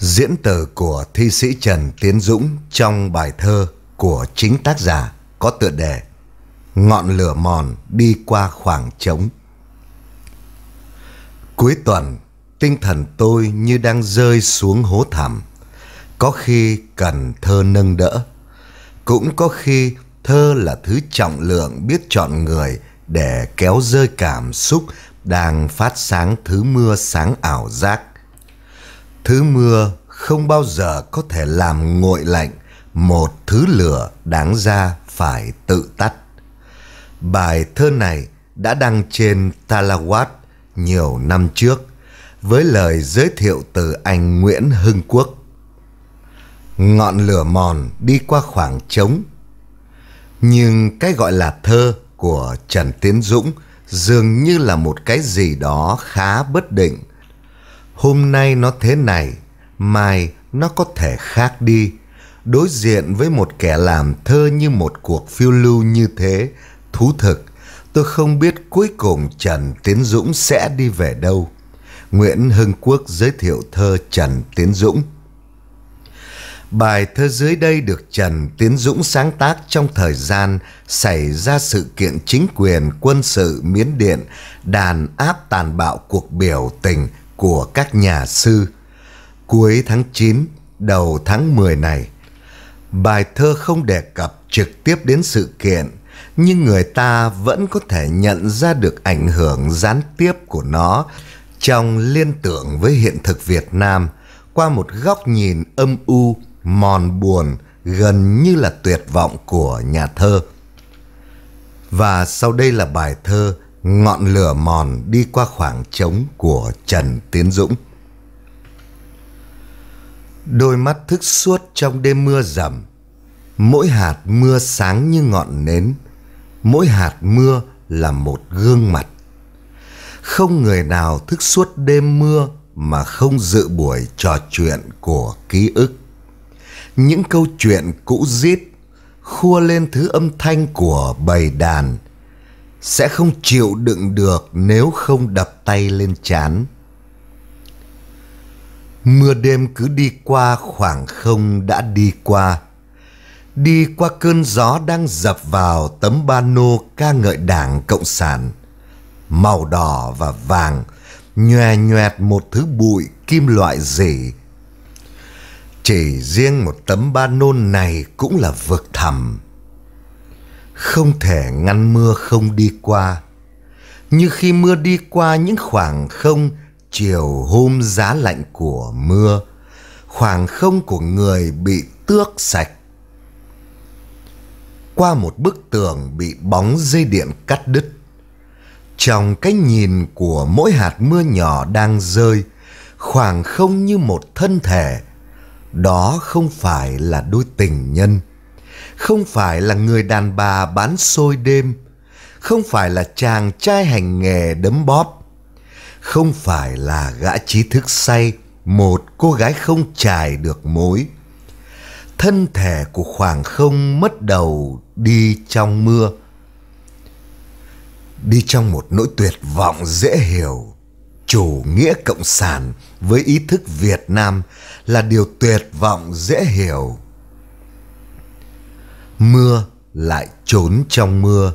Diễn từ của thi sĩ Trần Tiến Dũng trong bài thơ của chính tác giả có tựa đề Ngọn lửa mòn đi qua khoảng trống. Cuối tuần, tinh thần tôi như đang rơi xuống hố thẳm. Có khi cần thơ nâng đỡ, cũng có khi thơ là thứ trọng lượng biết chọn người để kéo rơi cảm xúc đang phát sáng thứ mưa sáng ảo giác. Thứ mưa không bao giờ có thể làm nguội lạnh một thứ lửa đáng ra phải tự tắt. Bài thơ này đã đăng trên Talawat nhiều năm trước với lời giới thiệu từ anh Nguyễn Hưng Quốc. Ngọn lửa mòn đi qua khoảng trống. Nhưng cái gọi là thơ của Trần Tiến Dũng dường như là một cái gì đó khá bất định. Hôm nay nó thế này, mai nó có thể khác đi. Đối diện với một kẻ làm thơ như một cuộc phiêu lưu như thế, thú thực, tôi không biết cuối cùng Trần Tiến Dũng sẽ đi về đâu. Nguyễn Hưng Quốc giới thiệu thơ Trần Tiến Dũng. Bài thơ dưới đây được Trần Tiến Dũng sáng tác trong thời gian xảy ra sự kiện chính quyền quân sự Miến Điện đàn áp tàn bạo cuộc biểu tình của các nhà sư. Cuối tháng 9, đầu tháng 10 này, bài thơ không đề cập trực tiếp đến sự kiện, nhưng người ta vẫn có thể nhận ra được ảnh hưởng gián tiếp của nó trong liên tưởng với hiện thực Việt Nam qua một góc nhìn âm u, mòn buồn, gần như là tuyệt vọng của nhà thơ. Và sau đây là bài thơ Ngọn lửa mòn đi qua khoảng trống của Trần Tiến Dũng. Đôi mắt thức suốt trong đêm mưa rầm, mỗi hạt mưa sáng như ngọn nến, mỗi hạt mưa là một gương mặt. Không người nào thức suốt đêm mưa mà không dự buổi trò chuyện của ký ức. Những câu chuyện cũ rít khua lên thứ âm thanh của bầy đàn sẽ không chịu đựng được nếu không đập tay lên chán. Mưa đêm cứ đi qua khoảng không đã đi qua. Đi qua cơn gió đang dập vào tấm ba nô ca ngợi đảng Cộng sản. Màu đỏ và vàng, nhòe nhoẹt một thứ bụi kim loại rỉ. Chỉ riêng một tấm ba nôn này cũng là vực thẳm. Không thể ngăn mưa không đi qua. Như khi mưa đi qua những khoảng không chiều hôm giá lạnh của mưa, khoảng không của người bị tước sạch. Qua một bức tường bị bóng dây điện cắt đứt. Trong cái nhìn của mỗi hạt mưa nhỏ đang rơi, khoảng không như một thân thể. Đó không phải là đôi tình nhân, không phải là người đàn bà bán xôi đêm, không phải là chàng trai hành nghề đấm bóp, không phải là gã trí thức say, một cô gái không trải được mối. Thân thể của khoảng không mất đầu đi trong mưa. Đi trong một nỗi tuyệt vọng dễ hiểu. Chủ nghĩa cộng sản với ý thức Việt Nam là điều tuyệt vọng dễ hiểu. Mưa lại trốn trong mưa,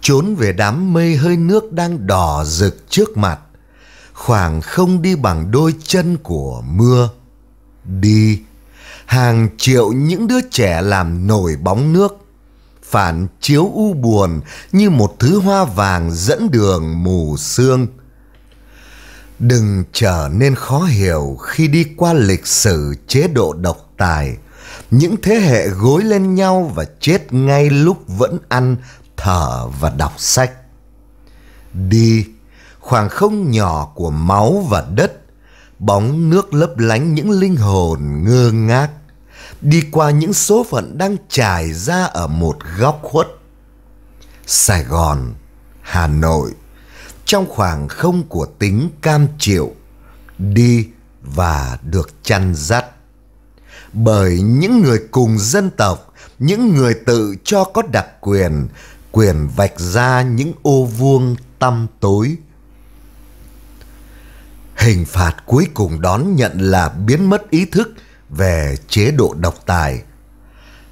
trốn về đám mây hơi nước đang đỏ rực trước mặt. Khoảng không đi bằng đôi chân của mưa. Đi, hàng triệu những đứa trẻ làm nổi bóng nước, phản chiếu u buồn như một thứ hoa vàng dẫn đường mù sương. Đừng trở nên khó hiểu khi đi qua lịch sử chế độ độc tài, những thế hệ gối lên nhau và chết ngay lúc vẫn ăn, thở và đọc sách. Đi, khoảng không nhỏ của máu và đất, bóng nước lấp lánh những linh hồn ngơ ngác, đi qua những số phận đang trải ra ở một góc khuất. Sài Gòn, Hà Nội, trong khoảng không của tính cam chịu, đi và được chăn dắt. Bởi những người cùng dân tộc, những người tự cho có đặc quyền, quyền vạch ra những ô vuông tăm tối Hình phạt cuối cùng đón nhận là biến mất ý thức về chế độ độc tài.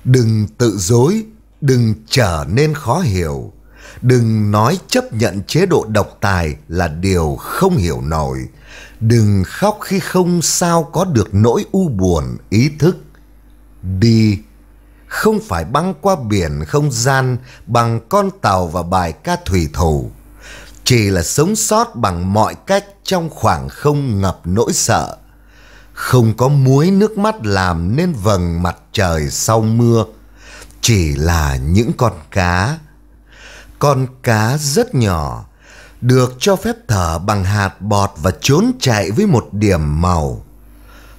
Đừng tự dối, đừng trở nên khó hiểu. Đừng nói chấp nhận chế độ độc tài là điều không hiểu nổi. Đừng khóc khi không sao có được nỗi u buồn ý thức. Đi, không phải băng qua biển không gian bằng con tàu và bài ca thủy thủ. Chỉ là sống sót bằng mọi cách trong khoảng không ngập nỗi sợ. Không có muối nước mắt làm nên vầng mặt trời sau mưa. Chỉ là những con cá con cá rất nhỏ, được cho phép thở bằng hạt bọt và trốn chạy với một điểm màu.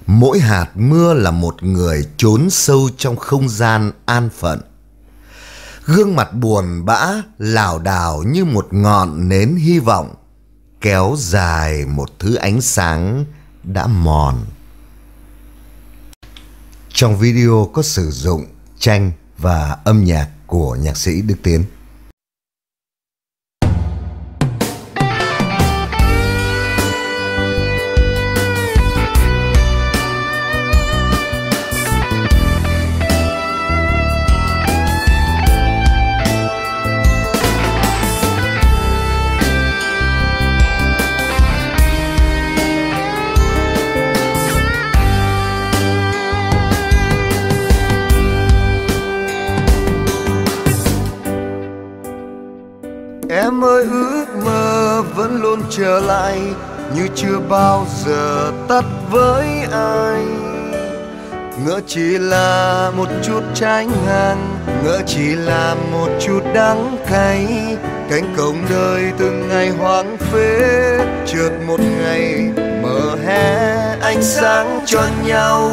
Mỗi hạt mưa là một người trốn sâu trong không gian an phận. Gương mặt buồn bã lảo đảo như một ngọn nến hy vọng, kéo dài một thứ ánh sáng đã mòn. Trong video có sử dụng tranh và âm nhạc của nhạc sĩ Đức Tiến. Trở lại Như chưa bao giờ tắt với ai. Ngỡ chỉ là một chút trái ngang Ngỡ chỉ là một chút đắng cay. Cánh cổng đời từng ngày hoang phế, Chợt một ngày mở hé ánh sáng cho nhau.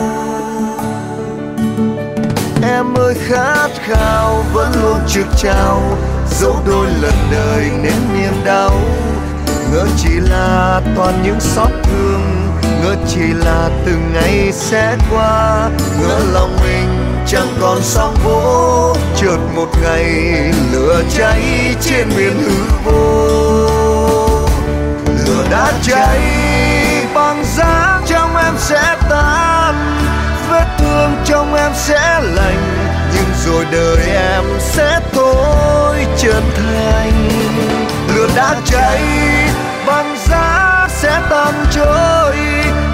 Em ơi, khát khao, vẫn luôn trực trao dẫu đôi lần đời nếm niềm đau ngỡ chỉ là toàn những xót thương, ngỡ chỉ là từng ngày sẽ qua. Ngỡ lòng mình chẳng còn sóng vỗ, chợt một ngày lửa cháy trên miền hư vô. Lửa đã cháy, băng giá trong em sẽ tan, vết thương trong em sẽ lành, nhưng rồi đời em sẽ thôi chân thành. Lửa đã cháy băng giá sẽ tan trôi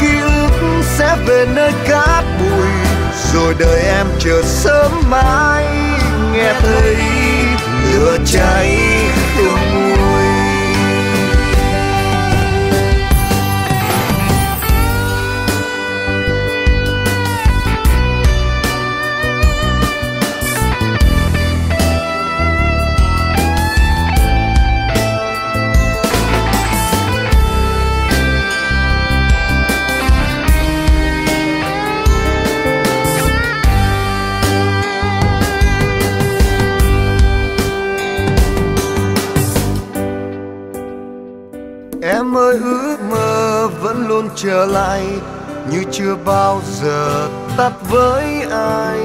ký ức sẽ về nơi cát bụi. Rồi đời em chờ sớm mai, nghe thấy lửa cháy không Em ơi, ước mơ vẫn luôn trở lại, Như chưa bao giờ tắt với ai.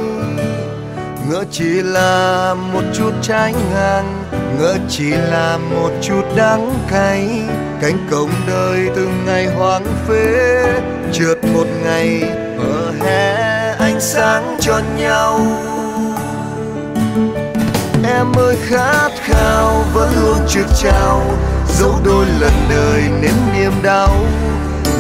Ngỡ chỉ là một chút trái ngang, Ngỡ chỉ là một chút đắng cay. Cánh cổng đời từng ngày hoang phế trượt một ngày mở hé ánh sáng cho nhau. Em ơi, khát khao vẫn luôn trực trao dẫu đôi lần đời nếm niềm đau.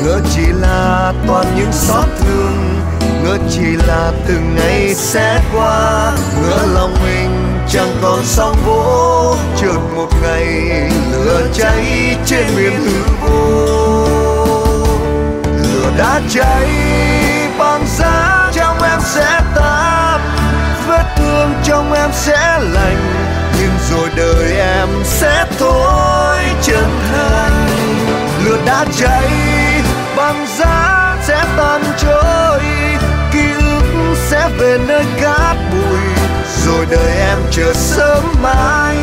Ngỡ chỉ là toàn những xót thương, ngỡ chỉ là từng ngày sẽ qua. Ngỡ lòng mình chẳng còn sóng vỗ, chợt một ngày lửa cháy trên miền hư vô. Lửa đã cháy, băng giá trong em sẽ tan vết thương trong em sẽ lành, nhưng rồi đời em sẽ thôi. Băng giá sẽ tan trôi, ký ức sẽ về nơi cát bụi, rồi đời em chờ sớm mai.